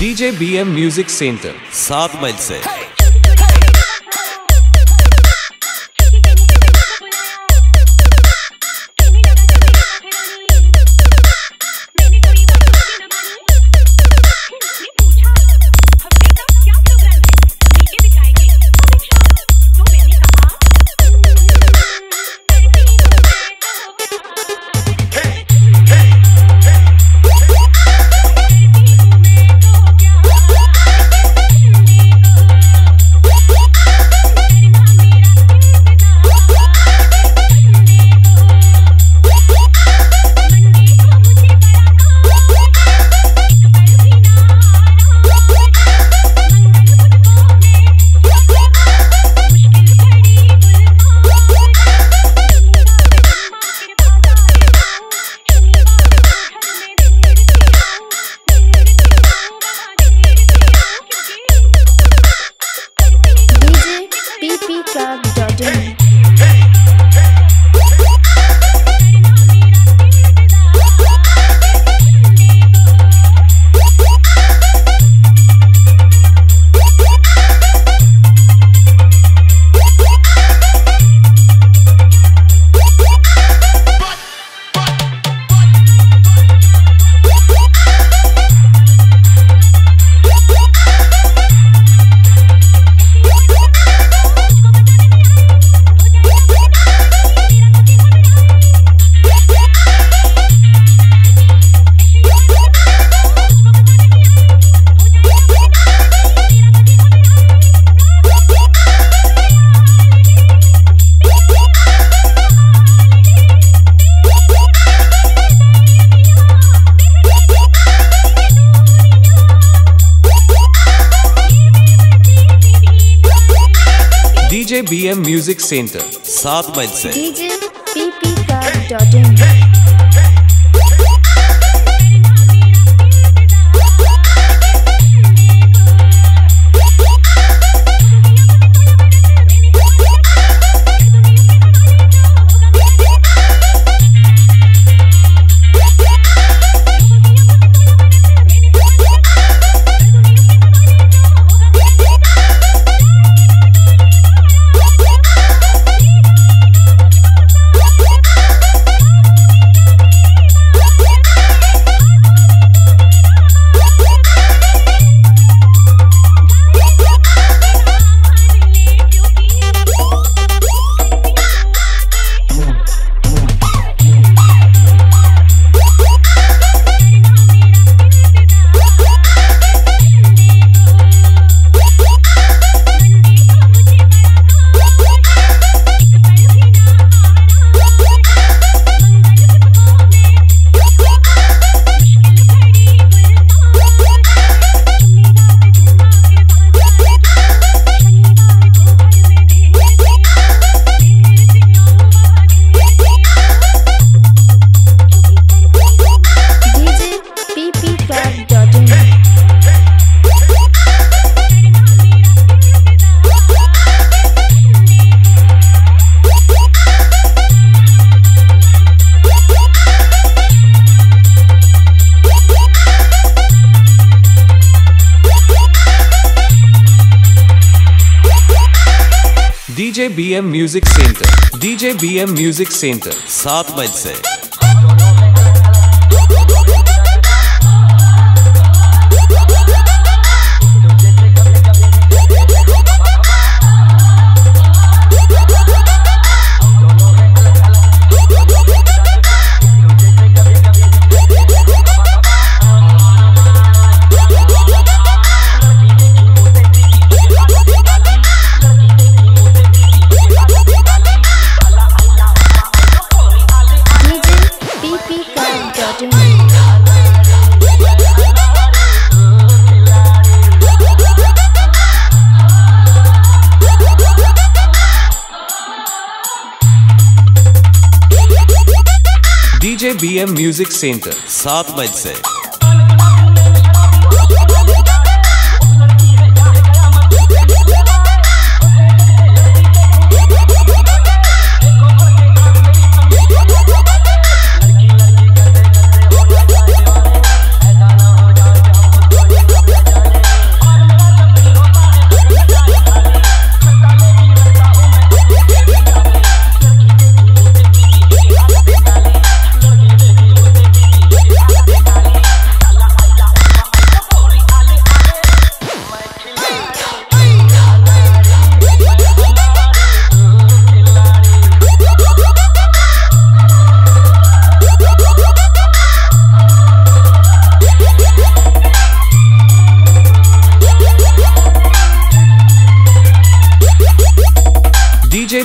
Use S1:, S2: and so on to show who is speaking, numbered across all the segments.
S1: DJ B M music centre.
S2: सात मील से।
S1: बी एम म्यूज़िक सेंटर
S2: सात मई से।
S1: DJ B M music centre DJ B M music centre.
S2: सात बज से।
S1: DJ B M music centre.
S2: सात मई से।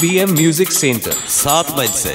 S3: बी
S1: एम म्यूज़िक सेंटर
S4: सात मई से।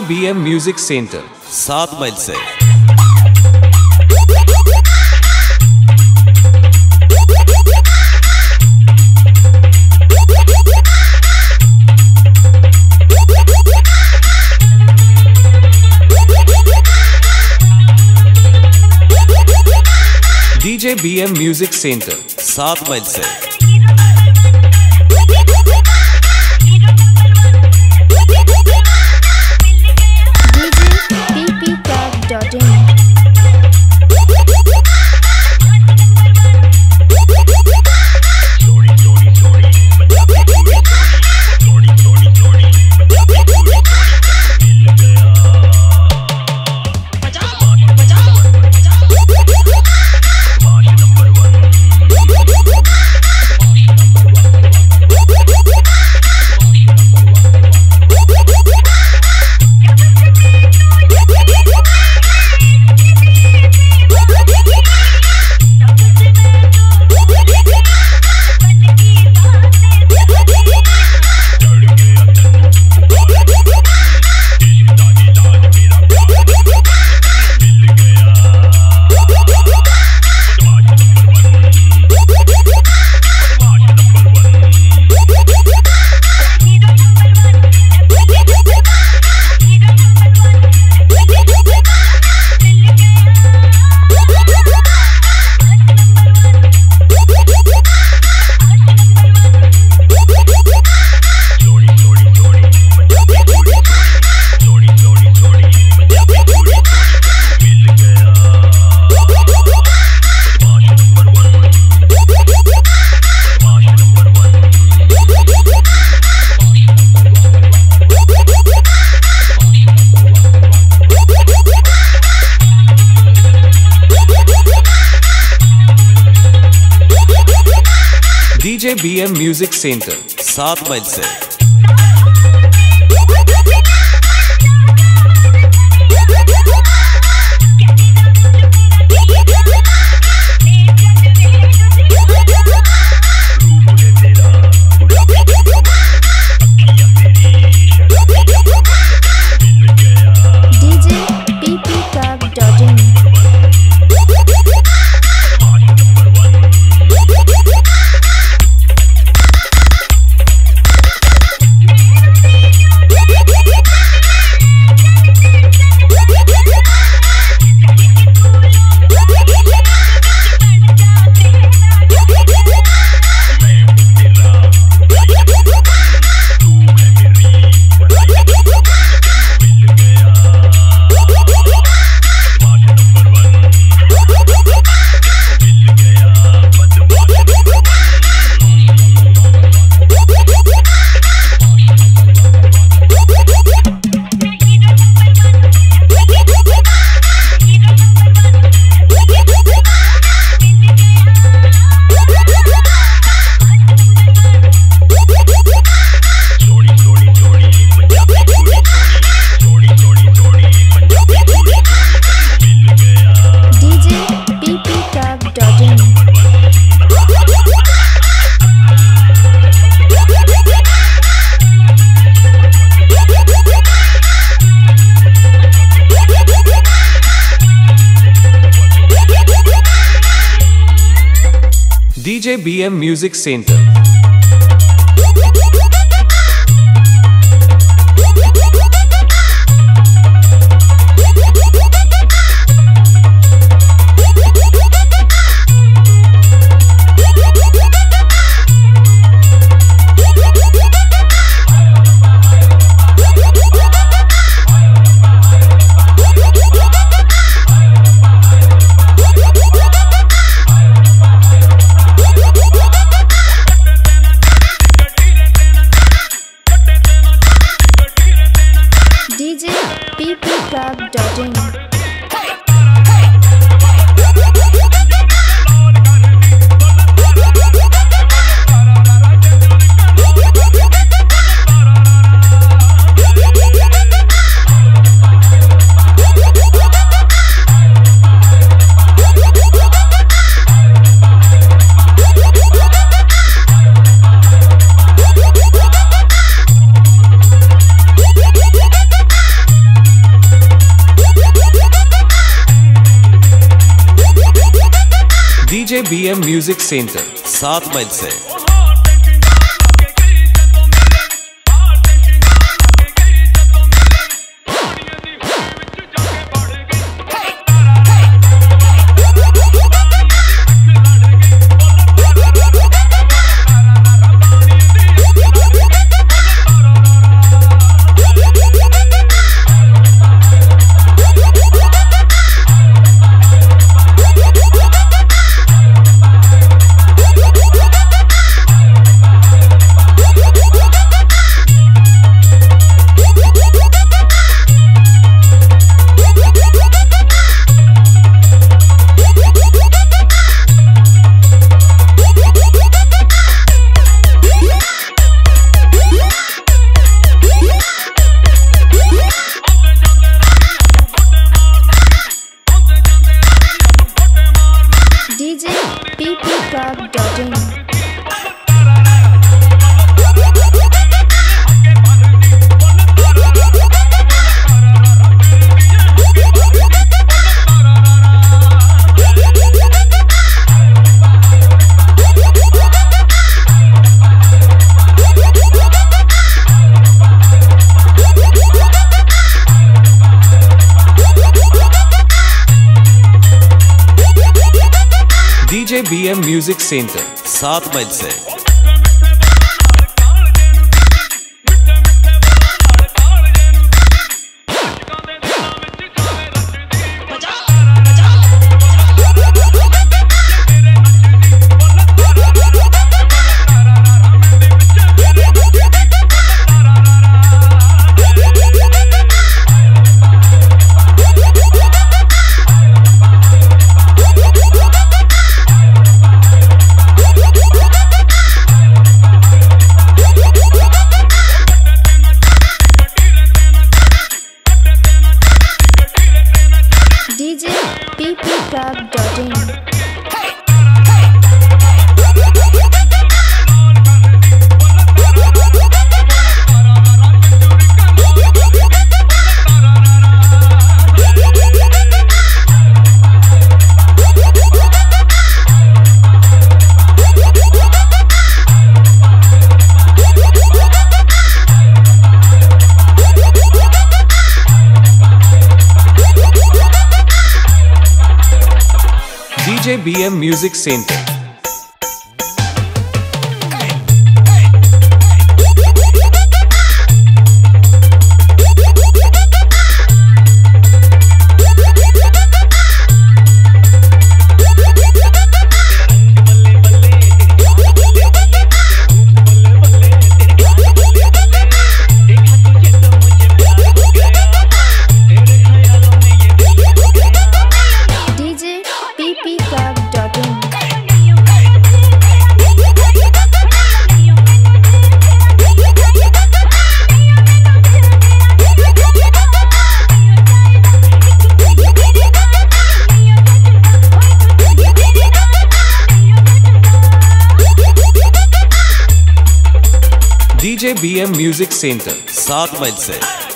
S1: बी एम म्यूज़िक सेंटर
S4: सात मील से।
S1: DJ B M music centre
S4: सात मील से।
S1: म्यूज़िक सेंटर
S4: सात मील से।
S5: JBM Music Center.
S6: Stop Dodging.
S5: B M music centre
S1: सात मील से।
S6: DJ PP
S5: Club. Dot in. J
S1: B M music
S6: centre सात
S5: मील से। IBM Music Center.
S6: DJ
S5: BM Music Center.
S1: सात मील से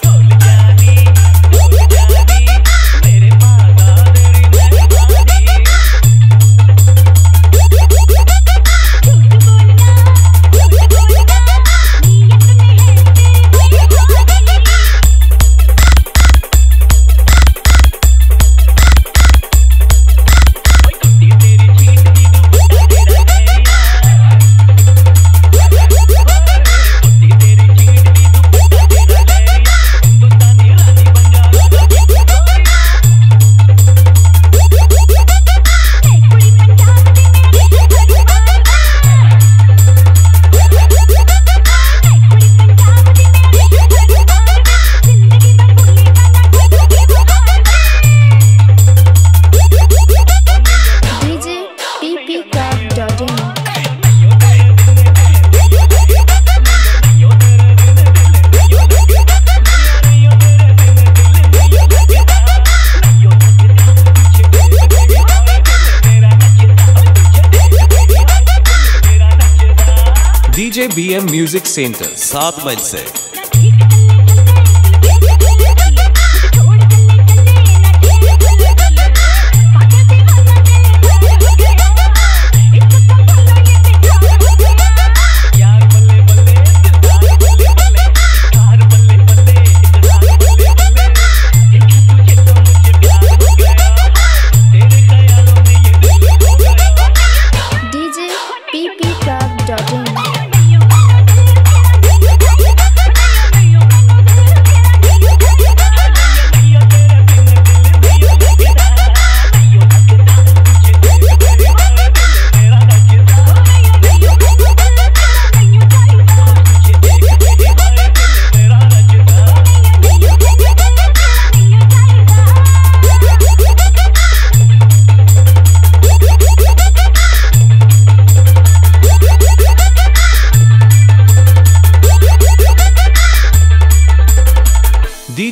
S1: DJ BM Music Center.
S5: सात मील से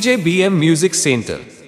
S1: CJBM Music Center.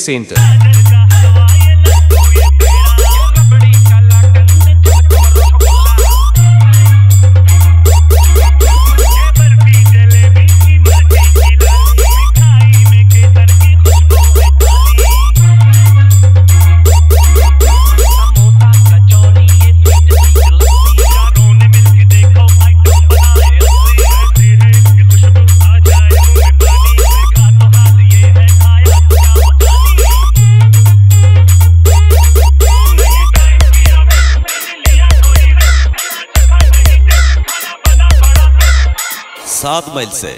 S1: Senta.
S5: सात मील से।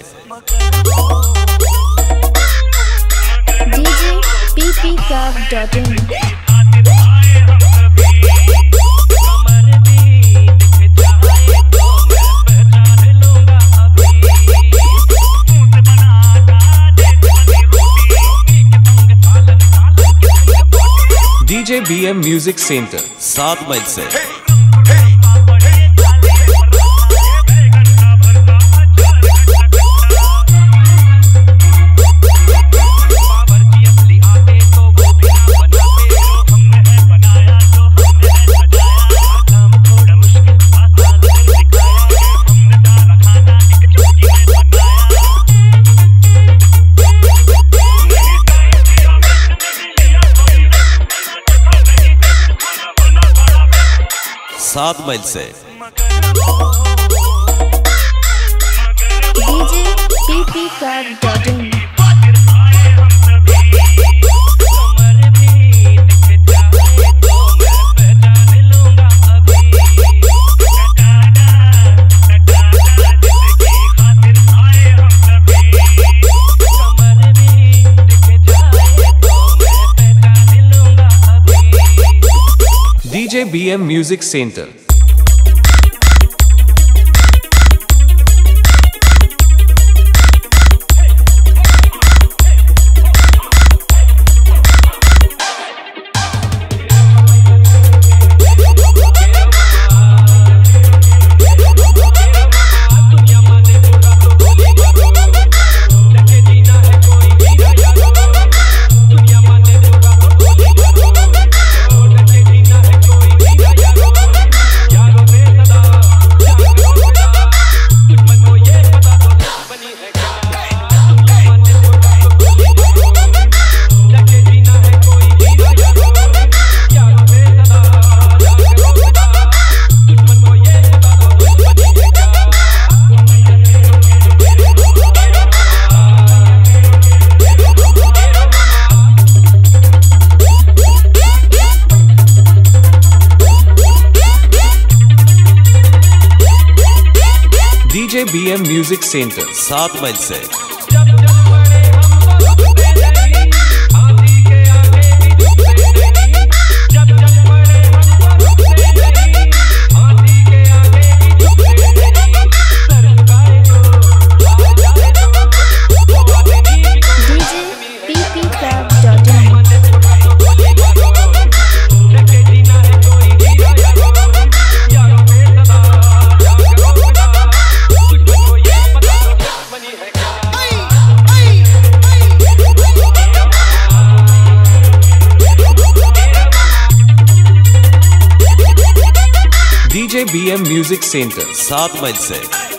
S6: DJ
S1: B M music centre
S5: सात मील से! सात मील से।
S1: BM Music Center. सेंटर
S5: सात माइल से।
S1: Music Center.
S5: सात मील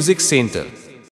S1: Music Center.